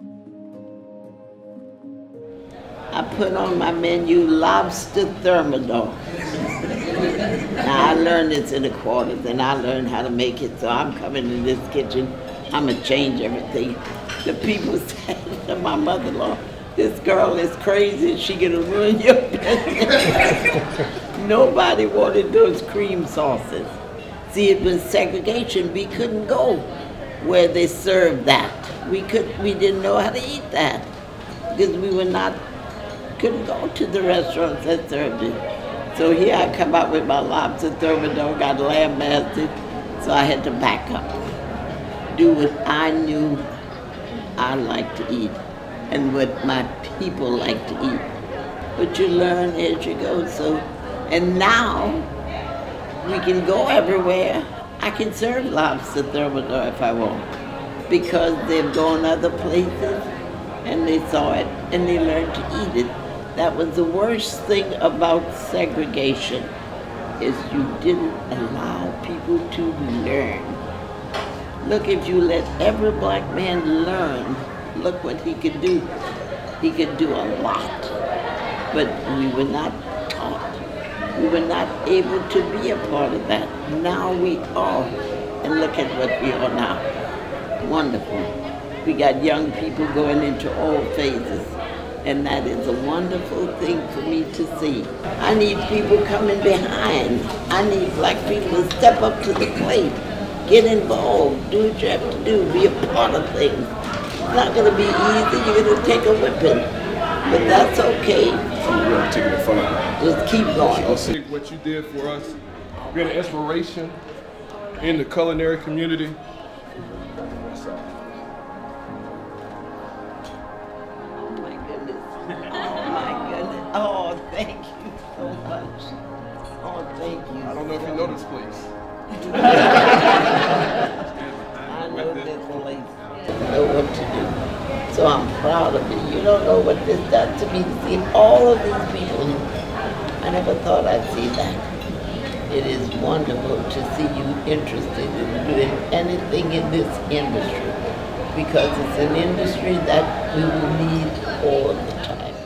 I put on my menu lobster thermidor. now I learned this in the quarters and I learned how to make it, so I'm coming in this kitchen, I'm gonna change everything. The people said to my mother-in-law, this girl is crazy, she gonna ruin your business. Nobody wanted those cream sauces. See, it was segregation. We couldn't go where they served that. We could, we didn't know how to eat that because we were not couldn't go to the restaurants that served it. So here I come out with my lobster thermidor, got lamb masted, so I had to back up. Do what I knew I liked to eat and what my people like to eat. But you learn as you go, so, and now we can go everywhere. I can serve lobster thermidor if I want because they've gone other places and they saw it and they learned to eat it. That was the worst thing about segregation is you didn't allow people to learn. Look, if you let every black man learn, look what he could do. He could do a lot. But we were not taught. We were not able to be a part of that. Now we are. And look at what we are now. Wonderful. We got young people going into all phases. And that is a wonderful thing for me to see. I need people coming behind. I need black people to step up to the plate, get involved, do what you have to do, be a part of things. It's not going to be easy. You're going to take a whipping. But that's okay. I'm taking the fun. Just keep going. I'll see what you did for us. You're an inspiration in the culinary community. Oh my goodness. Oh my goodness. Oh, thank you so much. Oh, thank you. I don't know if you know this place. I know this place. I know what to do. So I'm proud of you. You don't know what this done to me to see all of these people. I never thought I'd see that. It is wonderful to see you interested in doing anything in this industry because it's an industry that we will need all the time.